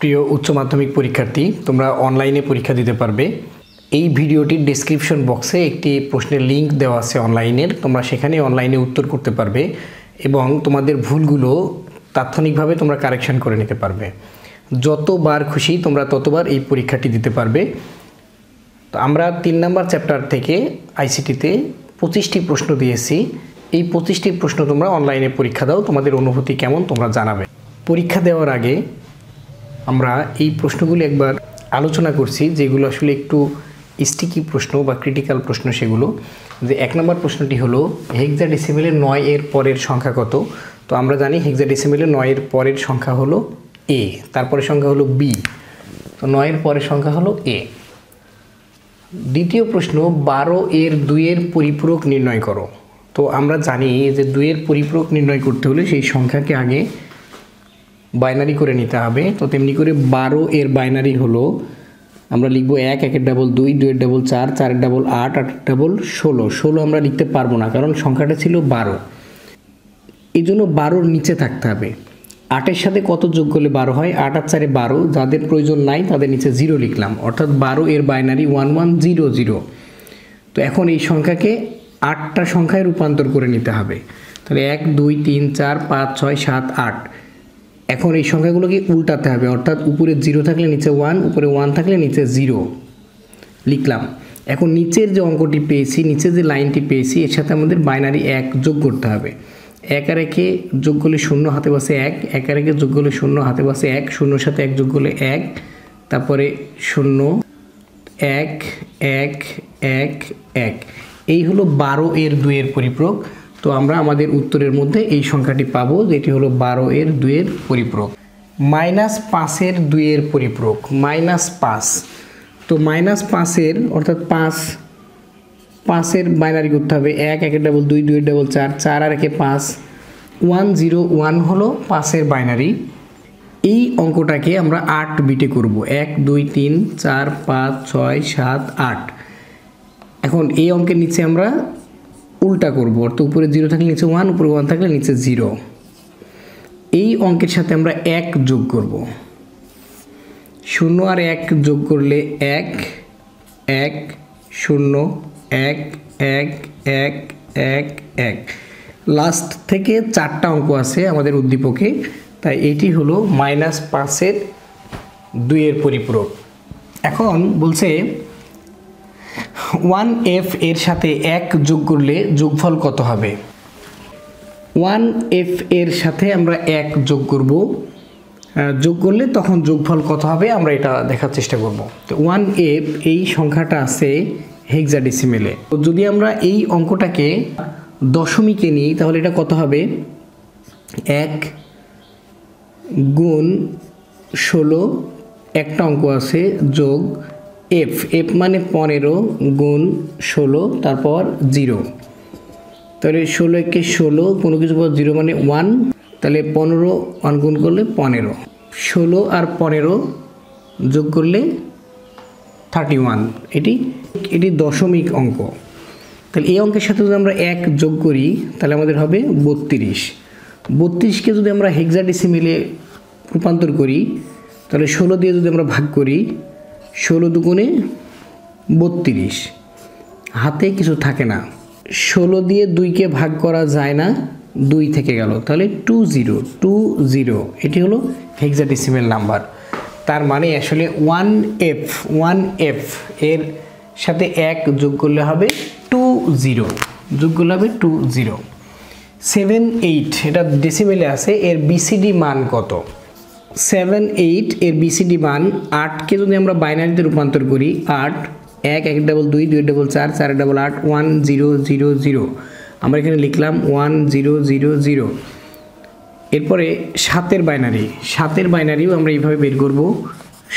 প্রিয় উচ্চ মাধ্যমিক পরীক্ষার্থী, তোমরা অনলাইনে পরীক্ষা দিতে পারবে। এই ভিডিওটির ডিসক্রিপশন বক্সে একটি প্রশ্নের লিঙ্ক দেওয়া আছে অনলাইনের তোমরা সেখানে অনলাইনে উত্তর করতে পারবে এবং তোমাদের ভুলগুলো তাৎক্ষণিকভাবে তোমরা কারেকশন করে নিতে পারবে। যতবার খুশি তোমরা ততবার এই পরীক্ষাটি দিতে পারবে। তো আমরা তিন নাম্বার চ্যাপ্টার থেকে আইসিটিতে পঁচিশটি প্রশ্ন দিয়েছি। এই পঁচিশটি প্রশ্ন তোমরা অনলাইনে পরীক্ষা দাও, তোমাদের অনুভূতি কেমন তোমরা জানাবে। পরীক্ষা দেওয়ার আগে আমরা এই প্রশ্নগুলি একবার আলোচনা করছি, যেগুলো আসলে একটু স্টিকি প্রশ্ন বা ক্রিটিক্যাল প্রশ্ন সেগুলো। যে এক নম্বর প্রশ্নটি হলো হেক্সা ডিসিমেলের নয় এর পরের সংখ্যা কত? তো আমরা জানি হেক্সা ডিসিমেলের নয়ের পরের সংখ্যা হলো এ তারপরে সংখ্যা হলো বি তো নয়ের পরের সংখ্যা হলো এ দ্বিতীয় প্রশ্ন, বারো এর দুইয়ের পরিপূরক নির্ণয় করো। তো আমরা জানি যে দুইয়ের পরিপূরক নির্ণয় করতে হলে সেই সংখ্যাকে আগে বাইনারি করে নিতে হবে। তো তেমনি করে বারো এর বাইনারি হলো, আমরা লিখব এক, একের ডাবল দুই, দুইয়ের ডাবল চার, চারের ডাবল আট, আটের ডাবল ষোলো। ষোলো আমরা লিখতে পারব না, কারণ সংখ্যাটা ছিল বারো। এই জন্য বারোর নিচে থাকতে হবে। আটের সাথে কত যোগ করলে বারো হয়? আট আর চারে বারো, যাদের প্রয়োজন নাই তাদের নিচে জিরো লিখলাম। অর্থাৎ বারো এর binary one one zero zero তো এখন এই সংখ্যাকে আটটা সংখ্যায় রূপান্তর করে নিতে হবে। তাহলে এক, দুই, তিন, চার, পাঁচ, ছয়, সাত, আট। এখন এই সংখ্যাগুলোকে উল্টাতে হবে? অর্থাৎ উপরে জিরো থাকলে নিচে ওয়ান উপরে ওয়ান থাকলে নিচে জিরো লিখলাম। এখন নিচের যে অঙ্কটি পেয়েছি, নিচের যে লাইনটি পেয়েছি, এর সাথে আমাদের বাইনারি এক যোগ করতে হবে। এক আর একে যোগ করলে শূন্য, হাতে বসে এক। এক আর একে যোগ করলে শূন্য, হাতে বসে এক। শূন্যর সাথে এক যোগ করলে এক। তারপরে শূন্য, এক এক এক এক। এই হলো বারো এর দুইয়ের পরিপূরক। তো আমরা আমাদের উত্তরের মধ্যে এই সংখ্যাটি পাবো, যেটি হলো বারো এর দুইয়ের পরিপূরক। মাইনাস পাঁচের দুইয়ের পরিপূরক, মাইনাস পাঁচ। তো মাইনাস পাঁচের, অর্থাৎ পাঁচ, পাঁচের বাইনারি করতে হবে এক, একের ডাবল দুই, দুইয়ের ডাবল চার চার আর একে পাঁচ। ওয়ান জিরো ওয়ান হলো পাঁচের বাইনারি। এই অঙ্কটাকে আমরা আট বিটে করব। এক, দুই, তিন, চার, পাঁচ, ছয়, সাত, আট। এখন এই অঙ্কের নিচে আমরা উল্টা করব। অর্থাৎ উপরে জিরো থাকলে নিচে ওয়ান উপরে ওয়ান থাকলে নিচে জিরো এই অঙ্কের সাথে আমরা এক যোগ করব। শূন্য আর এক যোগ করলে এক এক, শূন্য, এক এক এক এক এক। লাস্ট থেকে চারটা অঙ্ক আছে আমাদের উদ্দীপকে, তাই এটি হলো মাইনাস পাঁচের দুইয়ের পরিপূরক। এখন বলছে ওয়ান এফ এর সাথে এক যোগ করলে যোগফল কত হবে? ওয়ান এফ এর সাথে আমরা এক যোগ করব। যোগ করলে তখন যোগফল কত হবে? আমরা এটা দেখার চেষ্টা করব। তো ওয়ান এফ এই সংখ্যাটা আছে হেক্সাডেসিমেলে তো যদি আমরা এই অঙ্কটাকে দশমিকে নিই, তাহলে এটা কত হবে? এক গুণ ষোলো, একটা অঙ্ক আছে, যোগ এফ এফ মানে পনেরো গুণ ষোলো, তারপর জিরো। তাহলে ষোলো একে ষোলো, কোনো কিছু পর জিরো মানে ওয়ান, তাহলে পনেরো ওয়ান গুণ করলে পনেরো। ষোলো আর পনেরো যোগ করলে থার্টি ওয়ান, এটি এটি দশমিক অঙ্ক। তাহলে এই অঙ্কের সাথে যদি আমরা এক যোগ করি, তাহলে আমাদের হবে বত্রিশ। বত্রিশকে যদি আমরা হেক্সাডেসিমেলে রূপান্তর করি, তাহলে ষোলো দিয়ে যদি আমরা ভাগ করি ষোলো দুগুণে বত্রিশ। হাতে কিছু থাকে না। ষোলো দিয়ে দুইকে ভাগ করা যায় না, দুই থেকে গেল। তাহলে টু জিরো টু জিরো। এটি হলো হেক্সাডেসিমেল নাম্বার তার মানে আসলে ওয়ান এফ ওয়ান এফ এর সাথে এক যোগ করলে হবে টু জিরো। যোগ করলে হবে টু জিরো। সেভেন, এইট, এটা ডেসিমেলে আছে, এর বিসিডি মান কত? সেভেন এইট এর বিসিডি মান আটকে যদি আমরা বাইনারিতে রূপান্তর করি, আট, এক এক, ডাবল দুই দুই, ডাবল চার চার, ডাবল আট, ওয়ান, জিরো জিরো জিরো। আমরা এখানে লিখলাম ওয়ান, জিরো জিরো জিরো। এরপরে সাতের বাইনারি, সাতের বাইনারিও আমরা এইভাবে বের করব।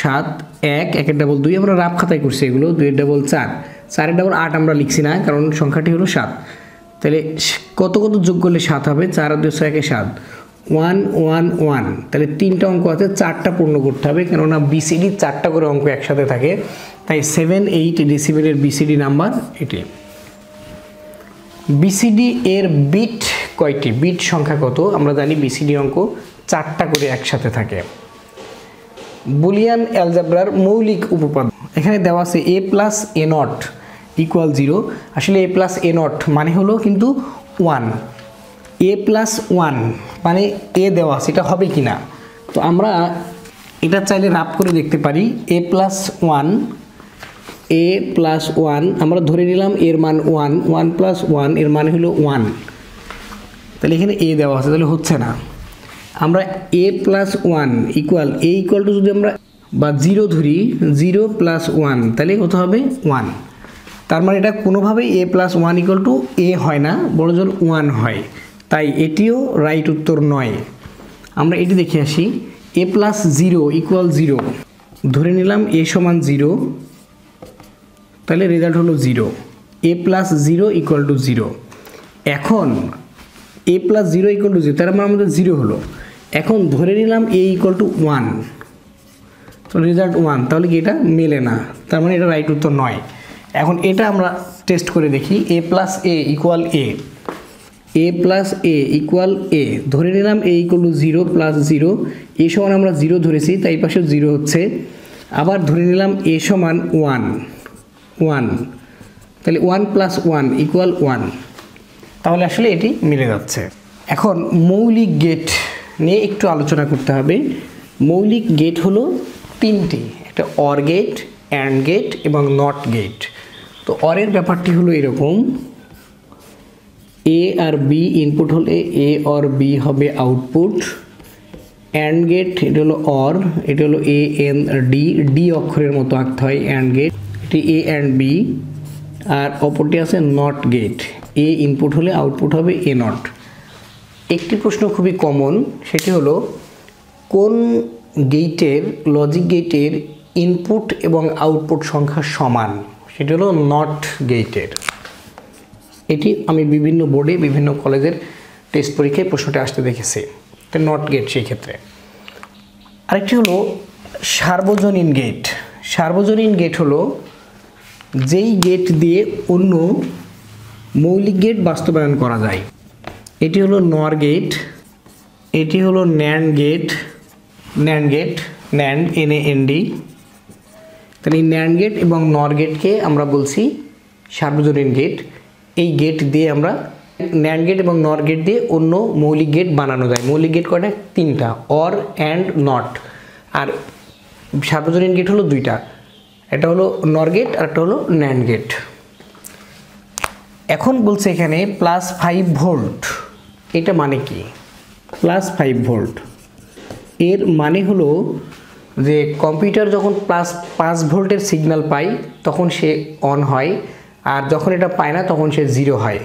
সাত, এক একের ডাবল দুই, আমরা রাপ খাতায় করছি এগুলো দুইয়ের ডাবল চার। চারের ডাবল আট আমরা লিখছি না, কারণ সংখ্যাটি হলো সাত। তাহলে কত কত যোগ করলে সাত হবে? চার দুশো একে সাত। One one one. তাহলে তিনটা অঙ্ক আছে, চারটা পূর্ণ করতে হবে, কেননা বিসিডি চারটা করে অঙ্ক একসাথে থাকে। তাই সেভেন এইট ডেসিবেলের বিসিডি নাম্বার এটি। বিসিডি এর বিট কয়টি? বিট সংখ্যা কত? আমরা জানি বিসিডি অঙ্ক চারটা করে একসাথে থাকে। বুলিয়ান অ্যালজাব্রার মৌলিক উপপাদ্য। এখানে দেওয়া আছে A plus A not equal zero আসলে এ প্লাস এ নট মানে হলো কিন্তু ওয়ান এ প্লাস ওয়ান মানে এ দেওয়া সেটা হবে কি না তো আমরা এটা চাইলে রাপ করে দেখতে পারি, A plus one A plus one আমরা ধরে নিলাম এর মান ওয়ান ওয়ান প্লাস ওয়ানের মানে হলো ওয়ান তাহলে এখানে এ দেওয়া আছে, তাহলে হচ্ছে না। আমরা A plus one equal A equal to যদি আমরা বা জিরো ধরি জিরো প্লাস ওয়ান তাহলে কত হবে? ওয়ান তার মানে এটা কোনোভাবেই A plus one equal to A হয় না বড়জন ওয়ান হয়। তাই এটিও রাইট উত্তর নয়। আমরা এটি দেখে আসি। A plus zero equal zero ধরে নিলাম এ সমান জিরো তাহলে রেজাল্ট হলো zero A plus zero equal to zero এখন A plus zero equal to zero তার মানে আমাদের জিরো হলো। এখন ধরে নিলাম এ ইকুয়াল টু ওয়ান তো রেজাল্ট ওয়ান তাহলে কি এটা মেলে না। তার মানে এটা রাইট উত্তর নয়। এখন এটা আমরা টেস্ট করে দেখি। A plus A equal A A plus A equal A ধরে নিলাম A equal to zero plus zero A সমান আমরা জিরো ধরেছি, তাই পাশে জিরো হচ্ছে। আবার ধরে নিলাম এ সমান ওয়ান ওয়ান তাহলে one plus one equal one তাহলে আসলে এটি মিলে যাচ্ছে। এখন মৌলিক গেট নিয়ে একটু আলোচনা করতে হবে। মৌলিক গেট হলো তিনটি। একটা অর গেট অ্যান্ড গেট এবং নট গেট তো অরের ব্যাপারটি হলো এরকম। এ আর বি ইনপুট হলে এ অর বি হবে আউটপুট অ্যান্ড গেট এটা হলো অর এটা হলো এ এন ডি ডি অক্ষরের মতো আঁকতে হয় অ্যান্ড গেট এটি এ অ্যান্ড বি আর অপরটি আছে নট গেট এ ইনপুট হলে আউটপুট হবে এ নট একটি প্রশ্ন খুবই কমন সেটি হলো, কোন গেটের লজিক গেটের ইনপুট এবং আউটপুট সংখ্যা সমান? সেটি হলো নট গেটের এটি আমি বিভিন্ন বোর্ডে, বিভিন্ন কলেজের টেস্ট পরীক্ষায় প্রশ্নটা আসতে দেখেছি। তো নট গেট সেই ক্ষেত্রে। আরেকটি হলো সার্বজনীন গেট সার্বজনীন গেট হলো যেই গেট দিয়ে অন্য মৌলিক গেট বাস্তবায়ন করা যায়। এটি হলো নর গেট এটি হলো NAND gate NAND gate NAND N A N D তাহলে এই ন্যান্ড গেট এবং নর গেটকে আমরা বলছি সার্বজনীন গেট এই গেট দিয়ে আমরা ন্যান্ড গেট এবং নর গেট দিয়ে অন্য মৌলিক গেট বানানো যায়। মৌলিক গেট কটা তিনটা। অর অ্যান্ড নট আর সার্বজনীন গেট হলো দুইটা। এটা হলো নর গেট আর একটা হলো ন্যান্ড গেট এখন বলছে এখানে প্লাস ফাইভ ভোল্ট এটা মানে কি? প্লাস ফাইভ ভোল্ট এর মানে হলো যে কম্পিউটার যখন প্লাস পাঁচ ভোল্টের সিগন্যাল পায়, তখন সে অন হয়। আর যখন এটা পায় না, তখন সে জিরো হয়।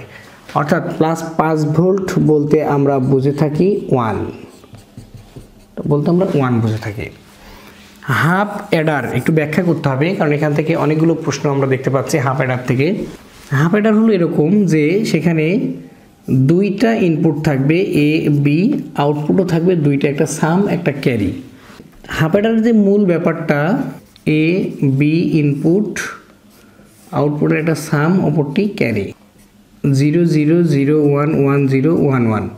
অর্থাৎ প্লাস পাঁচ ভোল্ট বলতে আমরা বুঝে থাকি ওয়ান বলতে আমরা ওয়ান বুঝে থাকি। হাফ অ্যাডার একটু ব্যাখ্যা করতে হবে, কারণ এখান থেকে অনেকগুলো প্রশ্ন আমরা দেখতে পাচ্ছি হাফ অ্যাডার থেকে। হাফ অ্যাডার হলো এরকম যে সেখানে দুইটা ইনপুট থাকবে এ বি আউটপুটও থাকবে, দুইটা একটা সাম একটা ক্যারি হাফ অ্যাডারের যে মূল ব্যাপারটা এ বি ইনপুট আউটপুটের একটা সাম অপরটি carry zero zero zero one one zero one one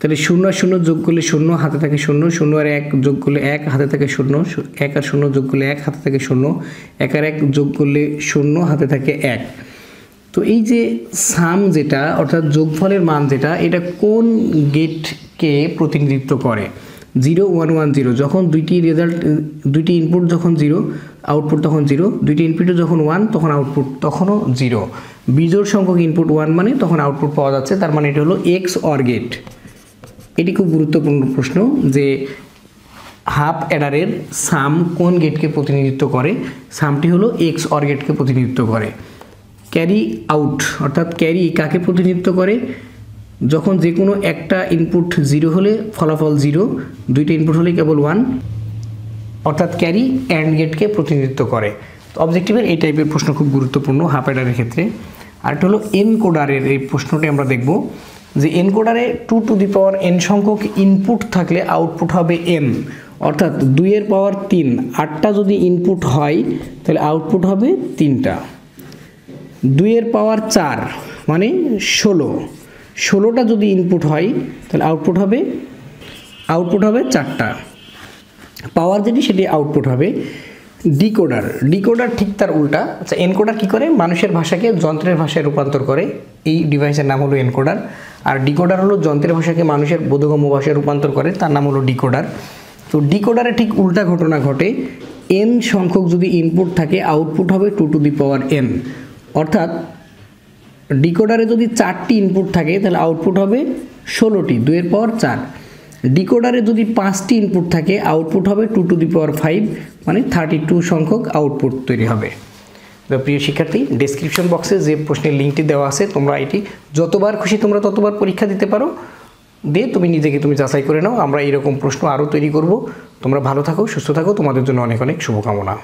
তাহলে শূন্য শূন্য যোগ করলে শূন্য, হাতে থাকে শূন্য শূন্য আর এক যোগ করলে এক, হাতে থাকে শূন্য এক আর শূন্য যোগ করলে এক, হাতে থাকে শূন্য, এক আর এক যোগ করলে শূন্য, হাতে থাকে এক। তো এই যে সাম যেটা, অর্থাৎ যোগফলের মান যেটা, এটা কোন গেটকে প্রতিনিধিত্ব করে? জিরো ওয়ান ওয়ান জিরো যখন দুইটি রেজাল্ট দুইটি ইনপুট যখন জিরো আউটপুট তখন জিরো দুইটি ইনপুটও যখন ওয়ান তখন আউটপুট তখনও জিরো বিজোড় সংখ্যক ইনপুট ওয়ান মানে তখন আউটপুট পাওয়া যাচ্ছে, তার মানে এটা হলো এক্স অর গেট এটি খুব গুরুত্বপূর্ণ প্রশ্ন যে হাফ অ্যাডারের সাম কোন গেটকে প্রতিনিধিত্ব করে? সামটি হলো এক্স অর গেটকে প্রতিনিধিত্ব করে। ক্যারি আউট অর্থাৎ ক্যারি কাকে প্রতিনিধিত্ব করে? যখন যে কোনো একটা ইনপুট জিরো হলে ফলাফল জিরো দুইটা ইনপুট হলে কেবল ওয়ান অর্থাৎ ক্যারি অ্যান্ড গেটকে প্রতিনিধিত্ব করে। তো অবজেক্টিভের এই টাইপের প্রশ্ন খুব গুরুত্বপূর্ণ হাফ অ্যাডারের ক্ষেত্রে। আরেকটা হলো এনকোডারের এই প্রশ্নটি আমরা দেখব যে এনকোডারে two to the power N সংখ্যক ইনপুট থাকলে আউটপুট হবে এন অর্থাৎ দুইয়ের পাওয়ার তিন। আটটা যদি ইনপুট হয়, তাহলে আউটপুট হবে তিনটা। দুইয়ের পাওয়ার চার মানে ষোলো। ষোলোটা যদি ইনপুট হয়, তাহলে আউটপুট হবে আউটপুট হবে চারটা। পাওয়ার যেটি, সেটি আউটপুট হবে ডিকোডার। ডিকোডার ঠিক তার উল্টা। আচ্ছা এনকোডার কী করে? মানুষের ভাষাকে যন্ত্রের ভাষায় রূপান্তর করে। এই ডিভাইসের নাম হলো এনকোডার। আর ডিকোডার হলো যন্ত্রের ভাষাকে মানুষের বোধগম্য ভাষায় রূপান্তর করে। তার নাম হলো ডিকোডার। তো ডিকোডারে ঠিক উল্টা ঘটনা ঘটে। এন সংখ্যক যদি ইনপুট থাকে আউটপুট হবে two to the power N অর্থাৎ ডিকোডারে যদি চারটি ইনপুট থাকে, তাহলে আউটপুট হবে ষোলোটি, দুইয়ের পাওয়ার চার। ডিকোডারে যদি পাঁচটি ইনপুট থাকে আউটপুট হবে two to the power five মানে থার্টি টু সংখ্যক আউটপুট তৈরি হবে। তো প্রিয় শিক্ষার্থী ডেসক্রিপশন বক্সে যে প্রশ্নের লিঙ্কটি দেওয়া আছে, তোমরা এটি যতবার খুশি তোমরা ততবার পরীক্ষা দিতে পারো। দিয়ে তুমি নিজেকে তুমি যাচাই করে নাও, আমরা এরকম প্রশ্ন আরও তৈরি করব। তোমরা ভালো থাকো, সুস্থ থাকো, তোমাদের জন্য অনেক অনেক শুভকামনা।